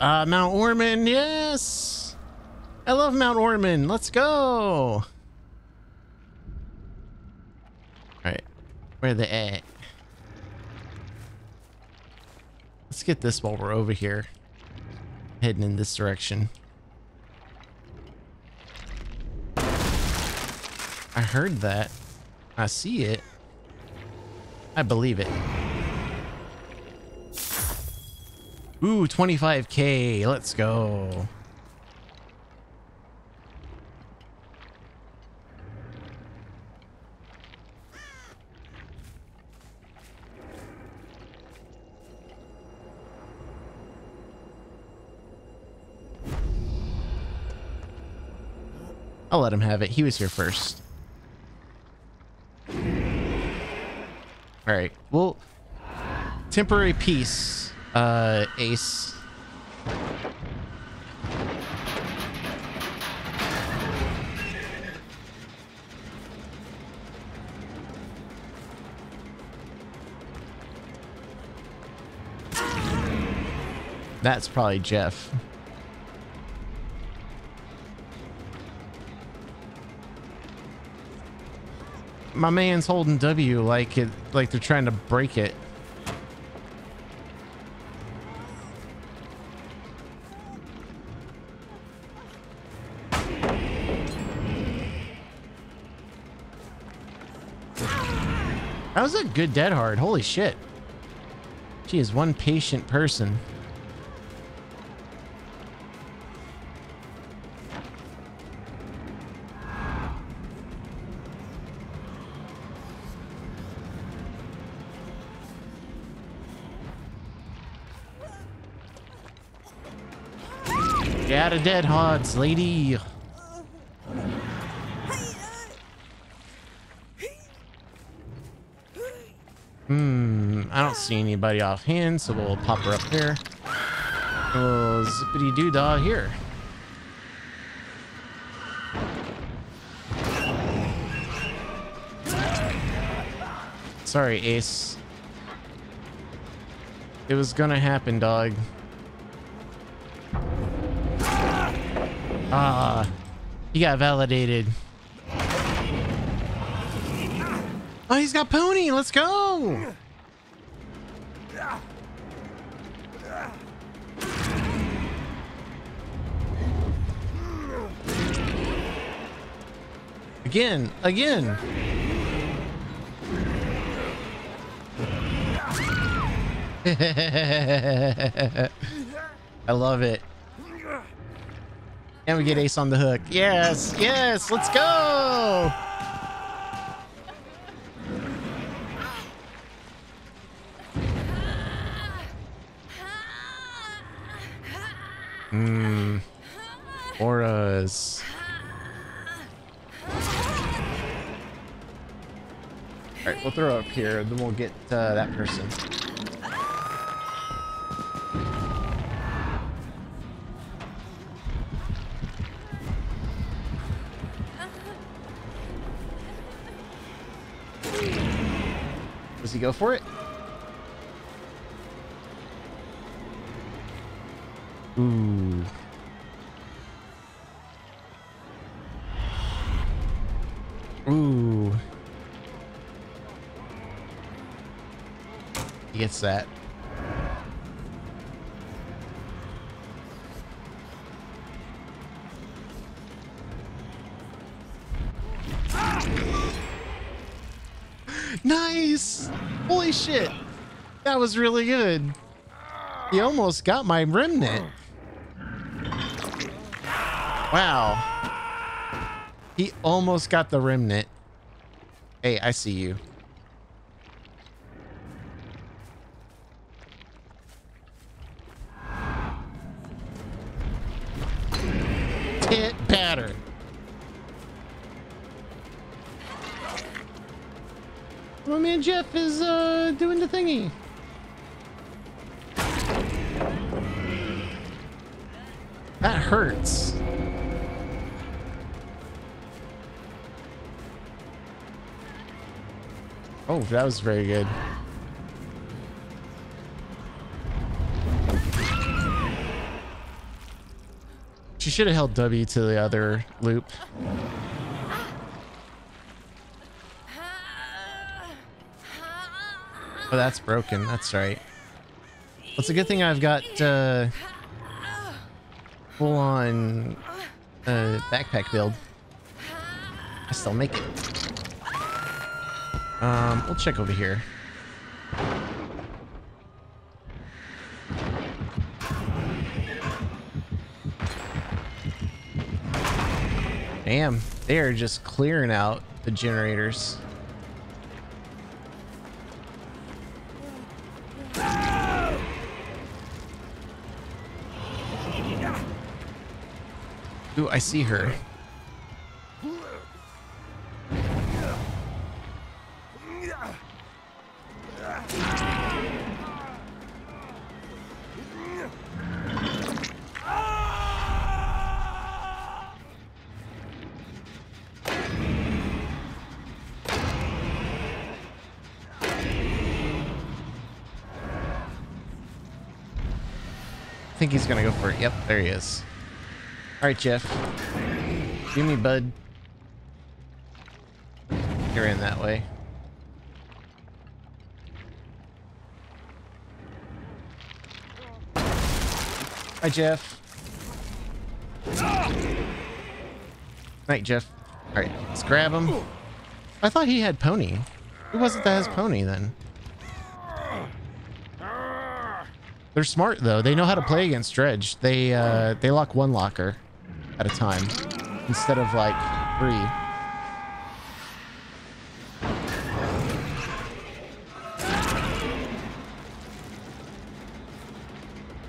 Uh, Mount Ormond, yes. I love Mount Ormond. Let's go. All right, where they at? Let's get this while we're over here, heading in this direction. I heard that. I see it. I believe it. Ooh, 25k. Let's go. I'll let him have it. He was here first. All right. Well, temporary peace, uh, Ace. That's probably Jeff. My man's holding W like it like they're trying to break it. Good dead hard. Holy shit. She is one patient person. Get out of dead hards, lady. Hmm, I don't see anybody offhand, so we'll pop her up there. Oh, zippity doo dah here. Sorry, Ace. It was gonna happen, dog. Ah, he got validated. Oh, he's got pony. Let's go. Again, again. I love it. And we get Ace on the hook. Yes, yes, let's go. Mmm. Auras. Alright, we'll throw up here, then we'll get uh, that person. Does he go for it? Ooh. Ooh. He gets that. Nice! Holy shit! That was really good. He almost got my remnant. Wow. He almost got the remnant. Hey, I see you. Tit batter. My man Jeff is uh, doing the thingy. That hurts. Oh, that was very good. She should have held W to the other loop. Oh, that's broken. That's right. Well, it's a good thing I've got uh, full on uh, backpack build. I still make it. Um, we'll check over here. Damn, they are just clearing out the generators. Ooh, I see her. Think he's gonna go for it. Yep, there he is. All right, Jeff. Give me, bud. You're in that way. Hi, Jeff. Night, Jeff. All right, let's grab him. I thought he had pony. Who was it that has pony then? They're smart though. They know how to play against Dredge. They uh, they lock one locker at a time instead of like three.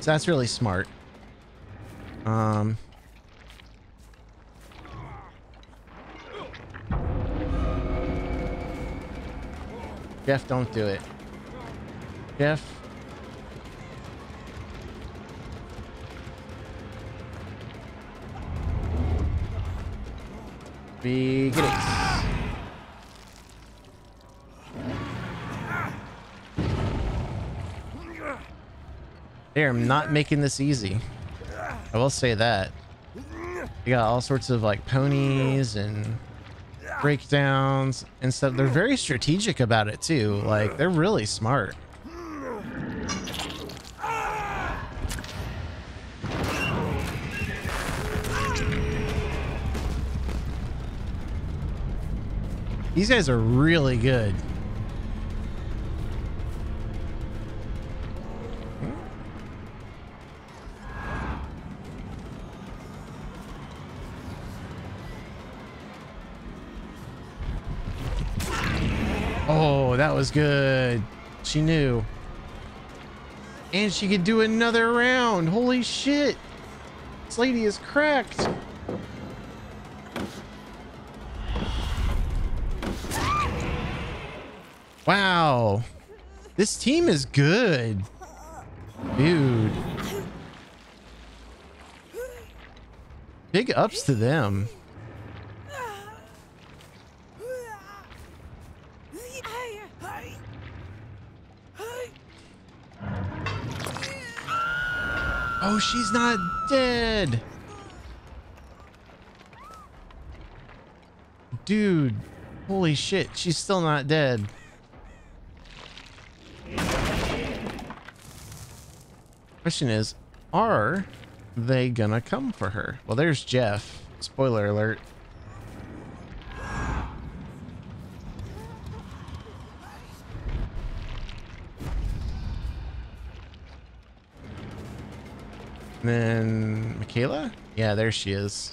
So that's really smart. Um. Jeff, don't do it. Jeff. Is. They are not making this easy. I will say that. You got all sorts of like ponies and breakdowns and stuff. They're very strategic about it too. Like they're really smart. These guys are really good. Oh, that was good. She knew. And she could do another round. Holy shit. This lady is cracked. Wow. This team is good. Dude. Big ups to them. Oh, she's not dead. Dude. Holy shit. She's still not dead. Question is, are they gonna come for her? Well, there's Jeff. Spoiler alert. And then Mikaela? Yeah, there she is.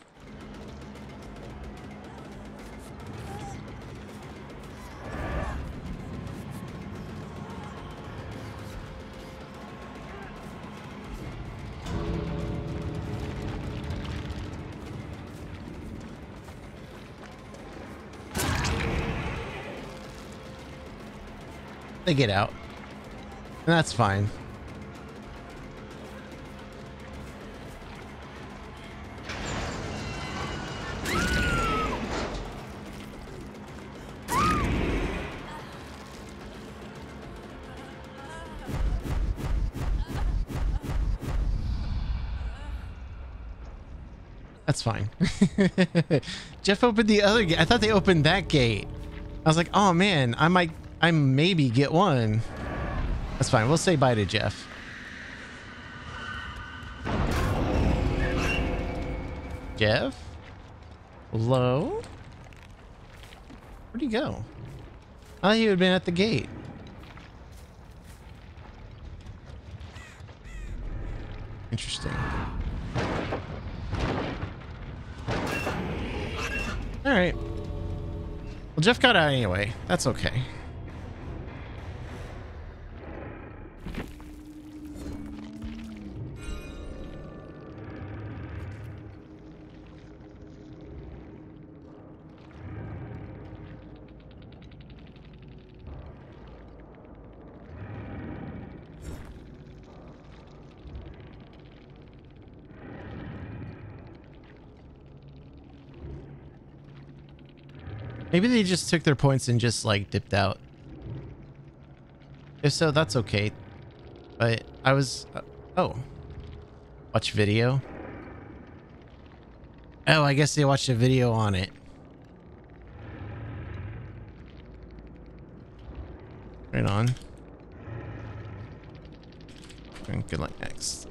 they get out. And that's fine. That's fine. Jeff opened the other gate. I thought they opened that gate. I was like, oh man, I might, I maybe get one. That's fine. We'll say bye to Jeff. Jeff? Hello? Where'd he go? I thought he would have been at the gate. Interesting. All right. Well, Jeff got out anyway. That's okay. Maybe they just took their points and just like dipped out. If so, that's okay. But I was... Uh, oh. Watch video? Oh, I guess they watched a video on it. Right on. Good luck next.